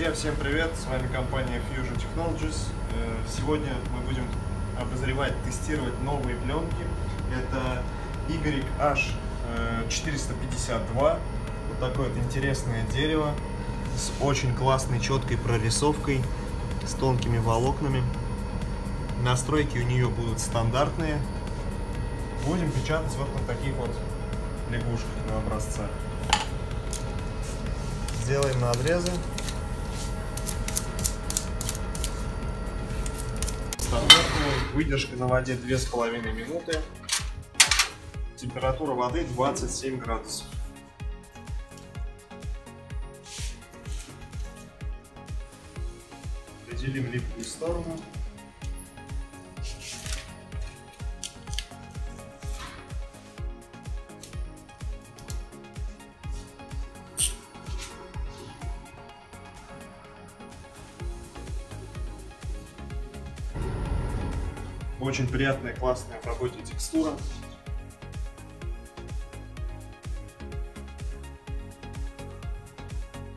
Друзья, всем привет! С вами компания Fusion Technologies. Э, Сегодня мы будем обозревать, тестировать новые пленки. Это YH452. Вот такое вот интересное дерево с очень классной четкой прорисовкой, с тонкими волокнами. Настройки у нее будут стандартные. Будем печатать вот на таких вот лягушках на образцах. Сделаем надрезы. Стандартная выдержка на воде 2,5 минуты. Температура воды 27 градусов. Определим липкую сторону. Очень приятная, классная в работе текстура.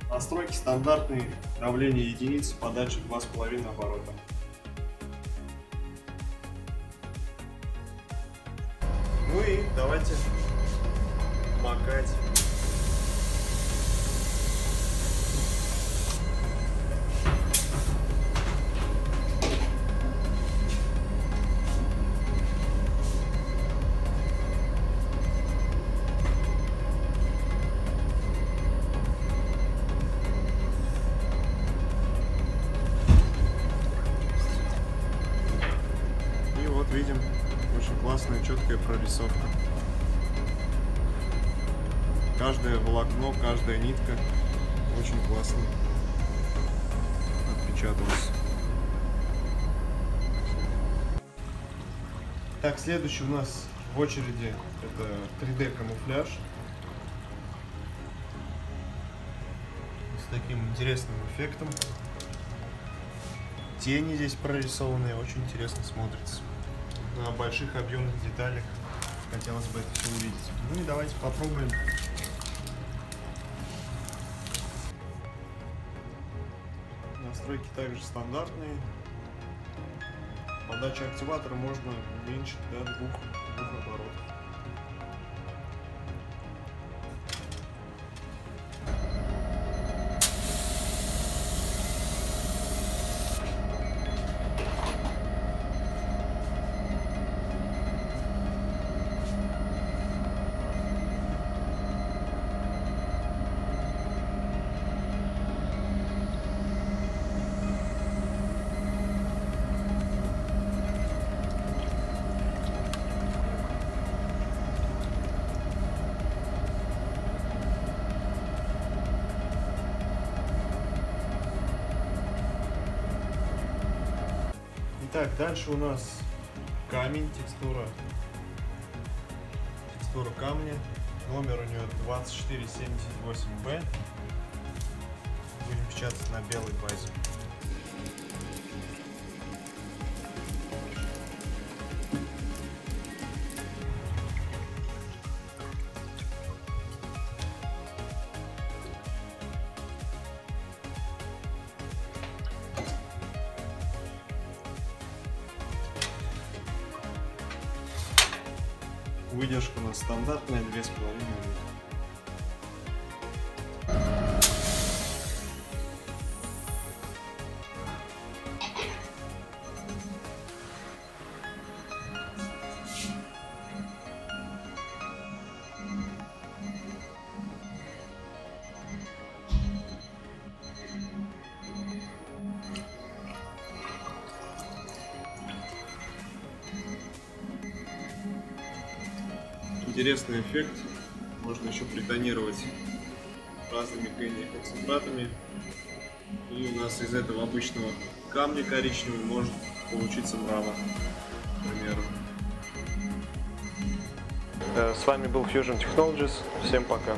Настройки стандартные, давление единицы, подача 2,5 оборота. Ну и давайте макать. Классная четкая прорисовка. Каждое волокно, каждая нитка очень классно отпечаталась. Так, следующий у нас в очереди это 3D камуфляж. С таким интересным эффектом. Тени здесь прорисованные, очень интересно смотрится. На больших объемных деталях хотелось бы это все увидеть. Ну и давайте попробуем. Настройки также стандартные. Подача активатора можно уменьшить до двух, двух оборотов. Итак, дальше у нас камень, текстура. Текстура камня. Номер у нее 2478B. Будем печатать на белой базе. Выдержка у нас стандартная, 2,5 минуты. Интересный эффект. Можно еще притонировать разными концентратами. И у нас из этого обычного камня коричневого может получиться мрамор, к примеру. Э, С вами был Fusion Technologies. Всем пока.